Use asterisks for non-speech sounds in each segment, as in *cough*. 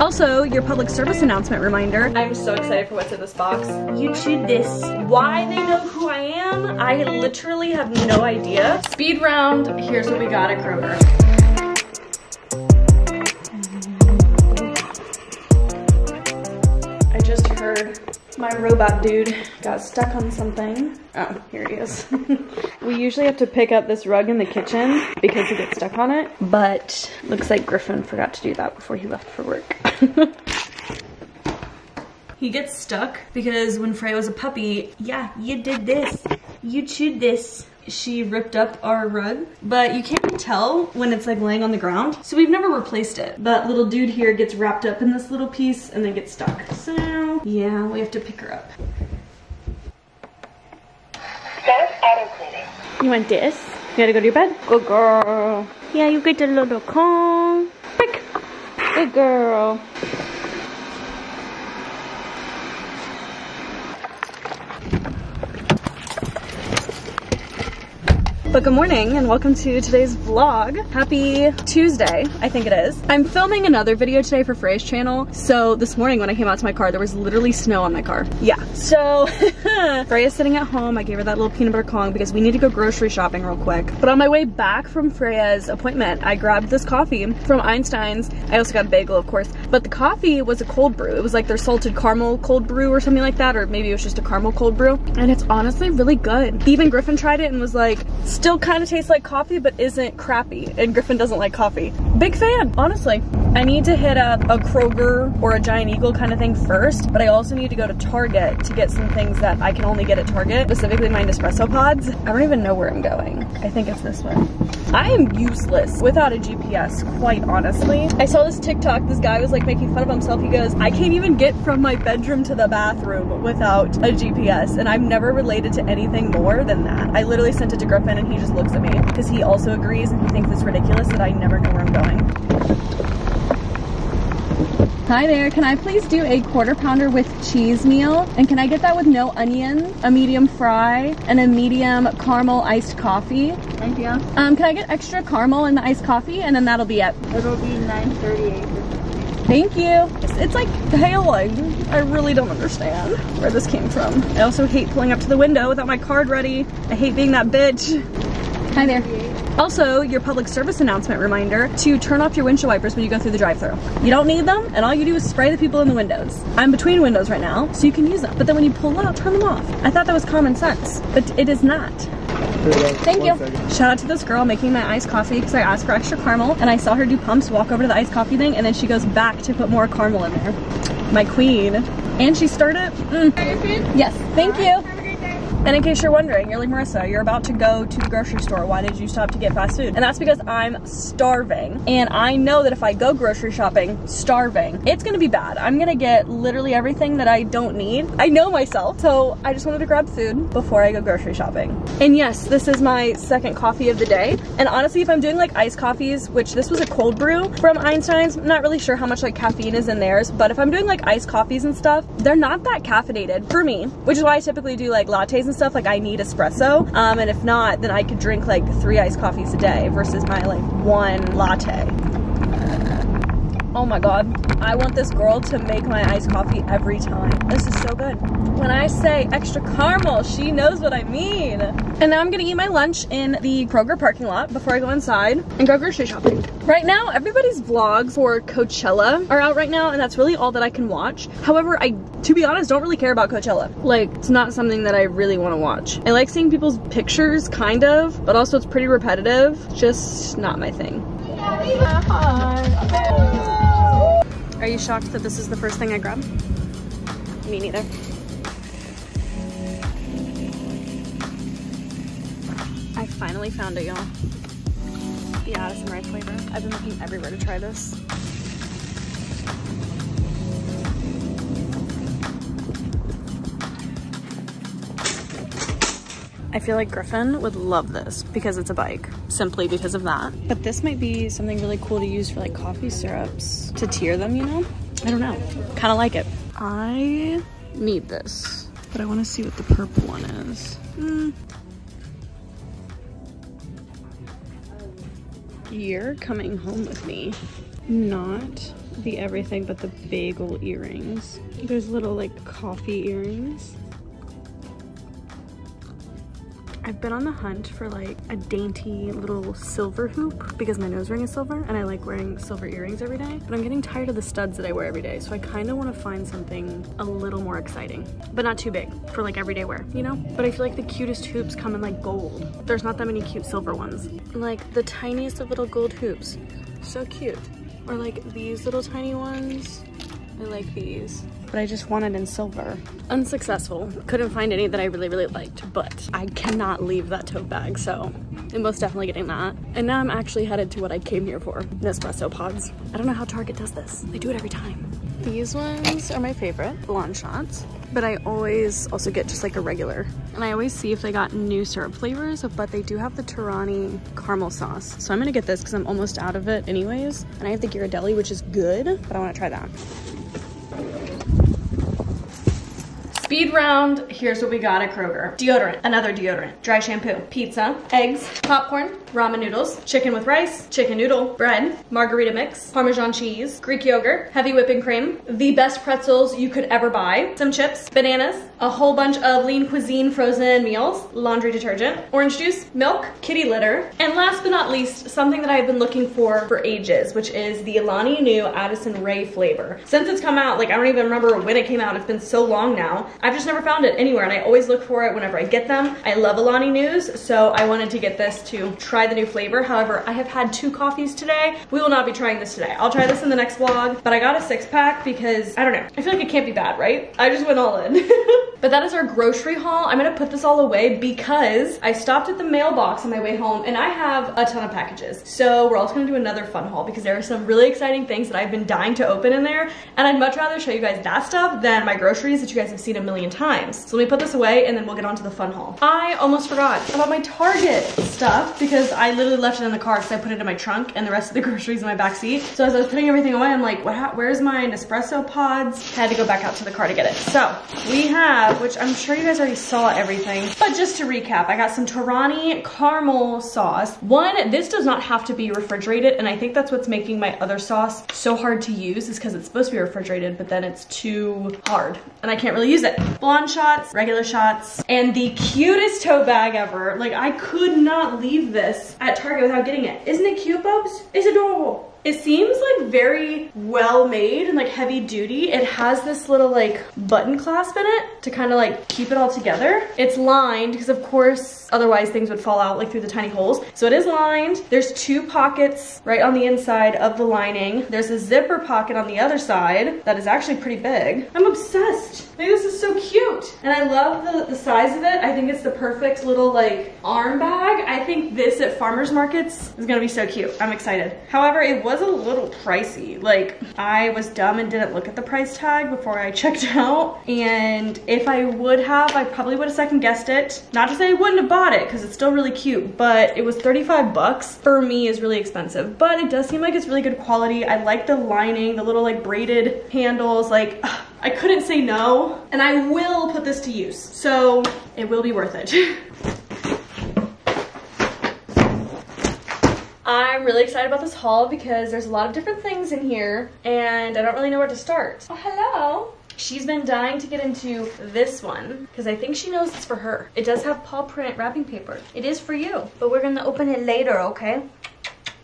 Also, your public service announcement reminder. I'm so excited for what's in this box. You chewed this. Why they know who I am, I literally have no idea. Speed round, here's what we got at Kroger. I just heard my robot dude got stuck on something. Oh, here he is. *laughs* we usually have to pick up this rug in the kitchen because he gets stuck on it, but looks like Griffin forgot to do that before he left for work. *laughs* he gets stuck because when Freya was a puppy, yeah, you did this. You chewed this she ripped up our rug, but you can't tell when it's like laying on the ground. So we've never replaced it. But little dude here gets wrapped up in this little piece and then gets stuck. So now, yeah, we have to pick her up. You want this? You gotta go to your bed? Good girl. Yeah, you get a little cone. Quick. Good girl. But good morning and welcome to today's vlog. Happy Tuesday, I think it is. I'm filming another video today for Freya's channel. So this morning when I came out to my car, there was literally snow on my car. Yeah, so *laughs* Freya's sitting at home. I gave her that little peanut butter Kong because we need to go grocery shopping real quick. But on my way back from Freya's appointment, I grabbed this coffee from Einstein's. I also got a bagel, of course. But the coffee was a cold brew. It was like their salted caramel cold brew or something like that, or maybe it was just a caramel cold brew. And it's honestly really good. Even Griffin tried it and was like, still kind of tastes like coffee, but isn't crappy. And Griffin doesn't like coffee. Big fan, honestly. I need to hit a, a Kroger or a Giant Eagle kind of thing first, but I also need to go to Target to get some things that I can only get at Target, specifically my Nespresso pods. I don't even know where I'm going. I think it's this way. I am useless without a GPS, quite honestly. I saw this TikTok, this guy was like making fun of himself. He goes, I can't even get from my bedroom to the bathroom without a GPS. And I've never related to anything more than that. I literally sent it to Griffin and he just looks at me because he also agrees and he thinks it's ridiculous that I never know where I'm going. Hi there, can I please do a quarter pounder with cheese meal? And can I get that with no onion, a medium fry, and a medium caramel iced coffee? Thank you. Um, can I get extra caramel in the iced coffee? And then that'll be it. It'll be 938 Thank you. It's, it's like hailing. I really don't understand where this came from. I also hate pulling up to the window without my card ready. I hate being that bitch. Hi there. Also, your public service announcement reminder to turn off your windshield wipers when you go through the drive-thru. You don't need them, and all you do is spray the people in the windows. I'm between windows right now, so you can use them. But then when you pull out, turn them off. I thought that was common sense, but it is not. Thank you. Second. Shout out to this girl making my iced coffee because I asked for extra caramel and I saw her do pumps, walk over to the iced coffee thing, and then she goes back to put more caramel in there. My queen. And she started. Mm. Yes, thank you. And in case you're wondering, you're like, Marissa, you're about to go to the grocery store. Why did you stop to get fast food? And that's because I'm starving. And I know that if I go grocery shopping starving, it's gonna be bad. I'm gonna get literally everything that I don't need. I know myself. So I just wanted to grab food before I go grocery shopping. And yes, this is my second coffee of the day. And honestly, if I'm doing like iced coffees, which this was a cold brew from Einstein's, I'm not really sure how much like caffeine is in theirs, but if I'm doing like iced coffees and stuff, they're not that caffeinated for me, which is why I typically do like lattes and stuff, like I need espresso. Um, and if not, then I could drink like three iced coffees a day versus my like one latte. Oh my God. I want this girl to make my iced coffee every time. This is so good. When I say extra caramel, she knows what I mean. And now I'm gonna eat my lunch in the Kroger parking lot before I go inside and go grocery shopping. Right now, everybody's vlogs for Coachella are out right now, and that's really all that I can watch. However, I, to be honest, don't really care about Coachella. Like, it's not something that I really wanna watch. I like seeing people's pictures, kind of, but also it's pretty repetitive. Just not my thing. Are you shocked that this is the first thing I grabbed? Me neither. I finally found it, y'all. Um, the Addison Rae flavor. I've been looking everywhere to try this. I feel like Griffin would love this because it's a bike, simply because of that. But this might be something really cool to use for like coffee syrups, to tier them, you know? I don't know, kind of like it. I need this, but I want to see what the purple one is. Mm. You're coming home with me. Not the everything but the bagel earrings. There's little like coffee earrings. I've been on the hunt for like a dainty little silver hoop because my nose ring is silver and I like wearing silver earrings every day, but I'm getting tired of the studs that I wear every day. So I kind of want to find something a little more exciting, but not too big for like everyday wear, you know? But I feel like the cutest hoops come in like gold. There's not that many cute silver ones. Like the tiniest of little gold hoops. So cute. Or like these little tiny ones. I like these but I just wanted in silver. Unsuccessful. Couldn't find any that I really, really liked, but I cannot leave that tote bag, so I'm most definitely getting that. And now I'm actually headed to what I came here for, Nespresso pods. I don't know how Target does this. They do it every time. These ones are my favorite, blonde shots, but I always also get just like a regular. And I always see if they got new syrup flavors, but they do have the Torani caramel sauce. So I'm gonna get this because I'm almost out of it anyways. And I have the Ghirardelli, which is good, but I wanna try that. Speed round, here's what we got at Kroger. Deodorant, another deodorant, dry shampoo, pizza, eggs, popcorn, ramen noodles, chicken with rice, chicken noodle, bread, margarita mix, Parmesan cheese, Greek yogurt, heavy whipping cream, the best pretzels you could ever buy, some chips, bananas, a whole bunch of lean cuisine frozen meals, laundry detergent, orange juice, milk, kitty litter, and last but not least, something that I've been looking for for ages, which is the Alani Nu Addison Rae flavor. Since it's come out, like I don't even remember when it came out, it's been so long now. I've just never found it anywhere and I always look for it whenever I get them. I love Alani Nus, so I wanted to get this to try the new flavor. However, I have had two coffees today. We will not be trying this today. I'll try this in the next vlog, but I got a six pack because, I don't know, I feel like it can't be bad, right? I just went all in. *laughs* but that is our grocery haul. I'm gonna put this all away because I stopped at the mailbox on my way home and I have a ton of packages. So we're also gonna do another fun haul because there are some really exciting things that I've been dying to open in there and I'd much rather show you guys that stuff than my groceries that you guys have seen a million times. So let me put this away and then we'll get on to the fun haul. I almost forgot about my Target stuff because I literally left it in the car because I put it in my trunk and the rest of the *laughs* groceries in my back seat. So as I was putting everything away, I'm like, where's my Nespresso pods? I Had to go back out to the car to get it. So we have, which I'm sure you guys already saw everything, but just to recap, I got some Torani caramel sauce. One, this does not have to be refrigerated and I think that's what's making my other sauce so hard to use is because it's supposed to be refrigerated, but then it's too hard and I can't really use it. Blonde shots, regular shots, and the cutest tote bag ever. Like I could not leave this at Target without getting it. Isn't it cute, Bubs? It's adorable. It seems like very well made and like heavy duty. It has this little like button clasp in it to kind of like keep it all together. It's lined because of course otherwise things would fall out like through the tiny holes. So it is lined. There's two pockets right on the inside of the lining. There's a zipper pocket on the other side that is actually pretty big. I'm obsessed. Think this is so cute. And I love the, the size of it. I think it's the perfect little like arm bag. I think this at farmer's markets is gonna be so cute. I'm excited. However, it was a little pricey. Like I was dumb and didn't look at the price tag before I *laughs* checked out. And if I would have, I probably would have second guessed it. Not to say I wouldn't have bought it because it's still really cute, but it was 35 bucks for me is really expensive, but it does seem like it's really good quality. I like the lining, the little like braided handles, like ugh, I couldn't say no, and I will put this to use. So it will be worth it. *laughs* I'm really excited about this haul because there's a lot of different things in here and I don't really know where to start. Oh, hello. She's been dying to get into this one because I think she knows it's for her. It does have paw print wrapping paper. It is for you, but we're gonna open it later, okay?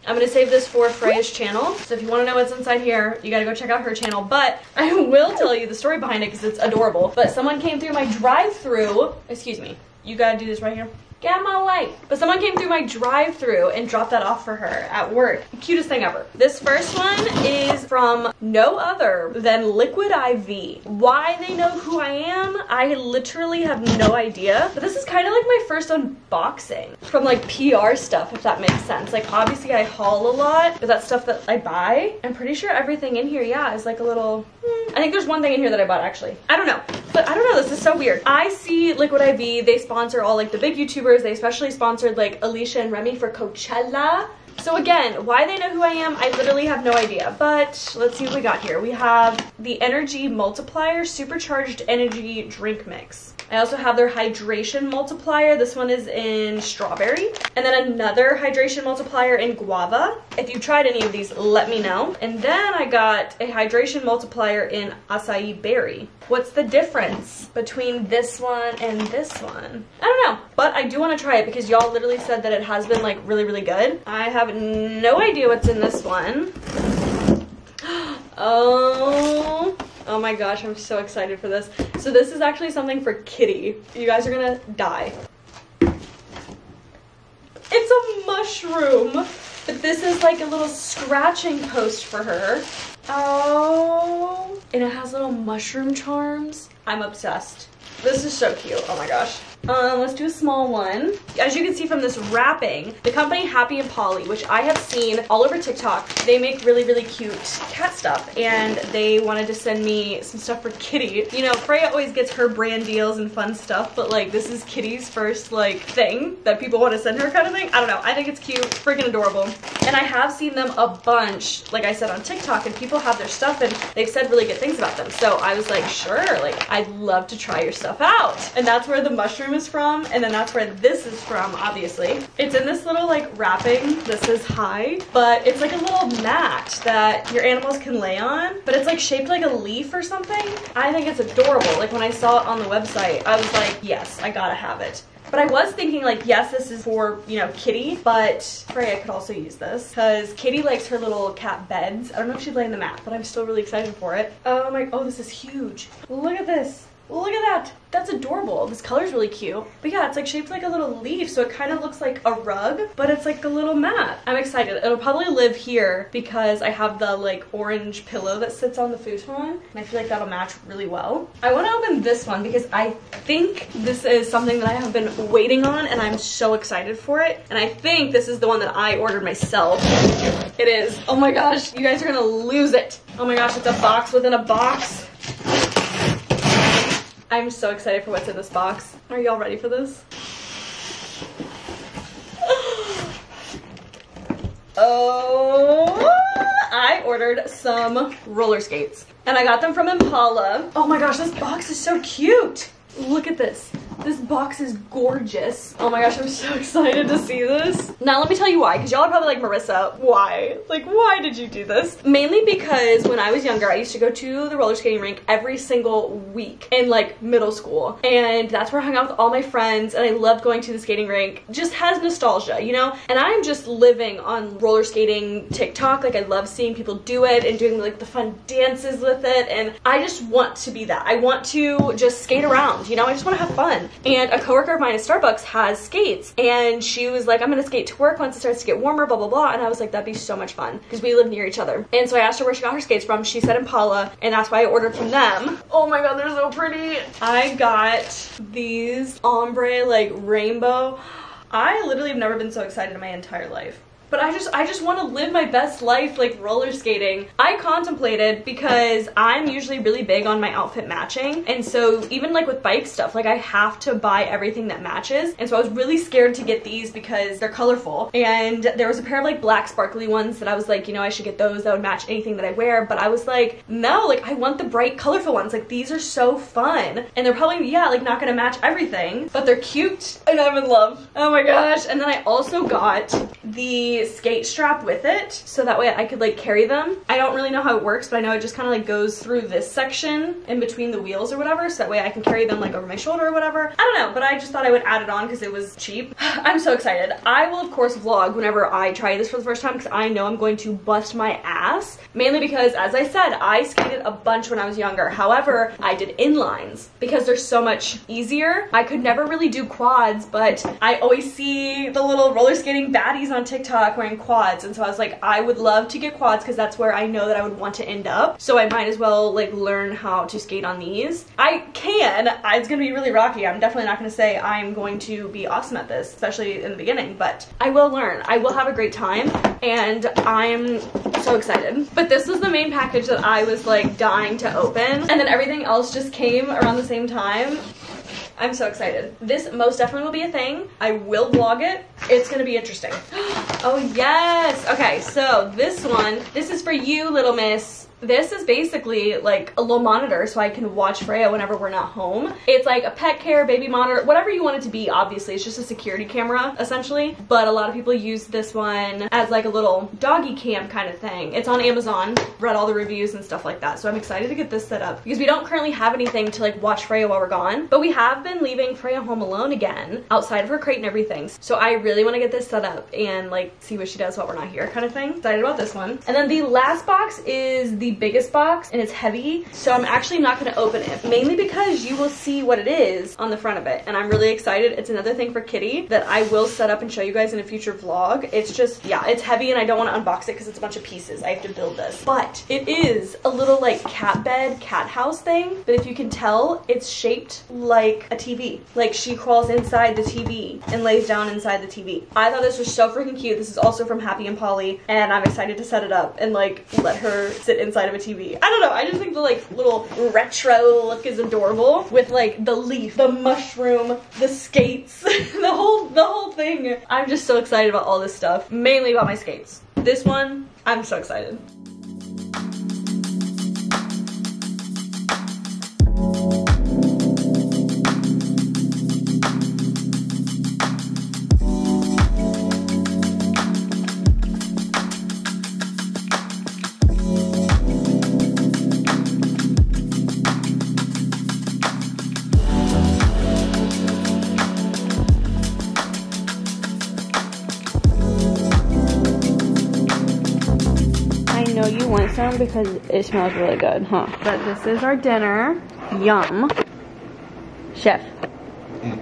I'm gonna save this for Freya's channel. So if you wanna know what's inside here, you gotta go check out her channel. But *laughs* I will tell you the story behind it because it's adorable. But someone came through my drive-through, excuse me, you gotta do this right here. My way. But someone came through my drive-through and dropped that off for her at work. Cutest thing ever. This first one is from no other than Liquid IV. Why they know who I am, I literally have no idea. But this is kind of like my first unboxing from like PR stuff, if that makes sense. Like obviously I haul a lot, but that's stuff that I buy. I'm pretty sure everything in here, yeah, is like a little, hmm, I think there's one thing in here that I bought actually. I don't know, but I don't know, this is so weird. I see Liquid IV, they sponsor all like the big YouTubers. They especially sponsored like Alisha and Remi for Coachella. So again, why they know who I am, I literally have no idea. But let's see what we got here. We have the Energy Multiplier Supercharged Energy Drink Mix. I also have their hydration multiplier. This one is in strawberry. And then another hydration multiplier in guava. If you've tried any of these, let me know. And then I got a hydration multiplier in acai berry. What's the difference between this one and this one? I don't know, but I do want to try it because y'all literally said that it has been like really, really good. I have no idea what's in this one. *gasps* Oh, oh my gosh, I'm so excited for this. So this is actually something for Kitty. You guys are gonna die. It's a mushroom, but this is like a little scratching post for her. Oh, and it has little mushroom charms. I'm obsessed. This is so cute. Oh my gosh. Um, let's do a small one. As you can see from this wrapping, the company Happy and Polly, which I have seen all over TikTok, they make really, really cute cat stuff. And they wanted to send me some stuff for Kitty. You know, Freya always gets her brand deals and fun stuff, but like this is Kitty's first like thing that people want to send her kind of thing. I don't know. I think it's cute, freaking adorable. And I have seen them a bunch, like I said on TikTok, and people have their stuff and they've said really good things about them. So I was like, sure, like I'd love to try your stuff out. And that's where the mushroom is from, and then that's where this is from, obviously. It's in this little like wrapping. This is high, but it's like a little mat that your animals can lay on, but it's like shaped like a leaf or something. I think it's adorable. Like when I saw it on the website, I was like, yes, I gotta have it. But I was thinking like, yes, this is for, you know, Kitty, but Freya could also use this because Kitty likes her little cat beds. I don't know if she'd lay in the mat, but I'm still really excited for it. Oh my, oh, this is huge. Look at this. Look at that. That's adorable. This color's really cute. But yeah, it's like shaped like a little leaf, so it kind of looks like a rug, but it's like a little mat. I'm excited. It'll probably live here because I have the like orange pillow that sits on the futon, and I feel like that'll match really well. I want to open this one because I think this is something that I have been waiting on, and I'm so excited for it. And I think this is the one that I ordered myself. It is. Oh my gosh, you guys are gonna lose it. Oh my gosh, it's a box within a box. I'm so excited for what's in this box. Are y'all ready for this? *gasps* oh, I ordered some roller skates and I got them from Impala. Oh my gosh, this box is so cute. Look at this. This box is gorgeous. Oh my gosh, I'm so excited to see this. Now let me tell you why, because y'all are probably like, Marissa, why? Like, why did you do this? Mainly because when I was younger, I used to go to the roller skating rink every single week in like middle school. And that's where I hung out with all my friends and I loved going to the skating rink. Just has nostalgia, you know? And I'm just living on roller skating TikTok. Like I love seeing people do it and doing like the fun dances with it. And I just want to be that. I want to just skate around, you know? I just want to have fun. And a coworker of mine at Starbucks has skates and she was like, I'm gonna skate to work once it starts to get warmer, blah, blah, blah. And I was like, that'd be so much fun because we live near each other. And so I asked her where she got her skates from. She said Impala and that's why I ordered from them. Oh my God, they're so pretty. I got these ombre like rainbow. I literally have never been so excited in my entire life but I just I just want to live my best life like roller skating. I contemplated because I'm usually really big on my outfit matching. And so even like with bike stuff like I have to buy everything that matches. And so I was really scared to get these because they're colorful. And there was a pair of like black sparkly ones that I was like you know I should get those that would match anything that I wear. But I was like no like I want the bright colorful ones. Like these are so fun. And they're probably yeah like not gonna match everything but they're cute. And I'm in love. Oh my gosh. And then I also got the skate strap with it so that way I could like carry them. I don't really know how it works, but I know it just kind of like goes through this section in between the wheels or whatever, so that way I can carry them like over my shoulder or whatever. I don't know, but I just thought I would add it on because it was cheap. *sighs* I'm so excited. I will of course vlog whenever I try this for the first time because I know I'm going to bust my ass, mainly because as I said, I skated a bunch when I was younger. However, I did inlines because they're so much easier. I could never really do quads, but I always see the little roller skating baddies on TikTok wearing quads and so I was like I would love to get quads because that's where I know that I would want to end up so I might as well like learn how to skate on these. I can, it's gonna be really rocky. I'm definitely not gonna say I'm going to be awesome at this especially in the beginning but I will learn. I will have a great time and I'm so excited. But this was the main package that I was like dying to open and then everything else just came around the same time I'm so excited. This most definitely will be a thing. I will vlog it. It's gonna be interesting. *gasps* oh yes. Okay, so this one, this is for you, little miss. This is basically like a little monitor so I can watch Freya whenever we're not home. It's like a pet care, baby monitor, whatever you want it to be, obviously. It's just a security camera, essentially. But a lot of people use this one as like a little doggy cam kind of thing. It's on Amazon. Read all the reviews and stuff like that. So I'm excited to get this set up because we don't currently have anything to like watch Freya while we're gone. But we have been leaving Freya home alone again outside of her crate and everything. So I really want to get this set up and like see what she does while we're not here kind of thing. Excited about this one. And then the last box is the biggest box and it's heavy. So I'm actually not to open it mainly because you will see what it is on the front of it. And I'm really excited. It's another thing for Kitty that I will set up and show you guys in a future vlog. It's just, yeah, it's heavy and I don't want to unbox it because it's a bunch of pieces. I have to build this. But it is a little like cat bed, cat house thing. But if you can tell, it's shaped like a TV. Like she crawls inside the TV and lays down inside the TV. I thought this was so freaking cute. This is also from Happy and Polly and I'm excited to set it up and like let her sit inside of a TV I don't know. I just think the like little retro look is adorable with like the leaf, the mushroom, the skates, *laughs* the whole the whole thing. I'm just so excited about all this stuff. Mainly about my skates. This one, I'm so excited. You want some because it smells really good, huh? But this is our dinner. Yum. Chef. I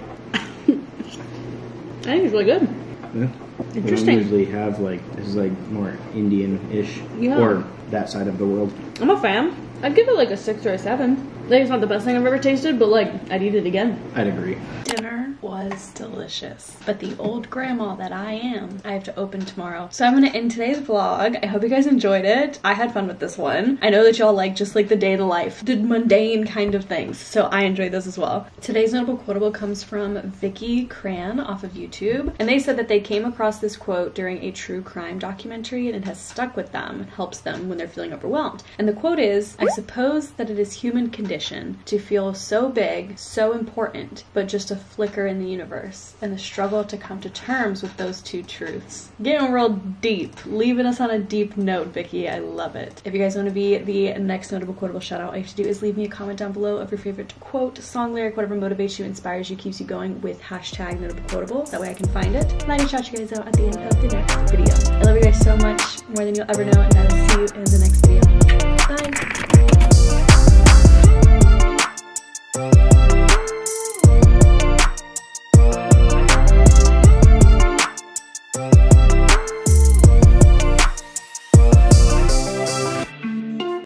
think it's really good. Yeah. Interesting. We don't usually have like this is like more Indian-ish Yeah. or that side of the world. I'm a fan. I'd give it like a six or a seven. Like it's not the best thing I've ever tasted, but like I'd eat it again. I'd agree. Dinner was delicious, but the old grandma that I am, I have to open tomorrow. So I'm gonna end today's vlog. I hope you guys enjoyed it. I had fun with this one. I know that y'all like just like the day of the life, the mundane kind of things. So I enjoyed this as well. Today's notable quotable comes from Vicky Cran off of YouTube, and they said that they came across this quote during a true crime documentary, and it has stuck with them. It helps them when they're feeling overwhelmed. And the quote is, "I suppose that it is human condition to feel so big, so important, but just a flicker in the universe, and the struggle to come to terms with those two truths. Getting real deep, leaving us on a deep note, Vicky. I love it. If you guys want to be the next notable quotable shout out, all you have to do is leave me a comment down below of your favorite quote, song lyric, whatever motivates you, inspires you, keeps you going with hashtag notable quotable. That way I can find it. And I can shout you guys out at the end of the next video. I love you guys so much, more than you'll ever know, and I will see you in the next video.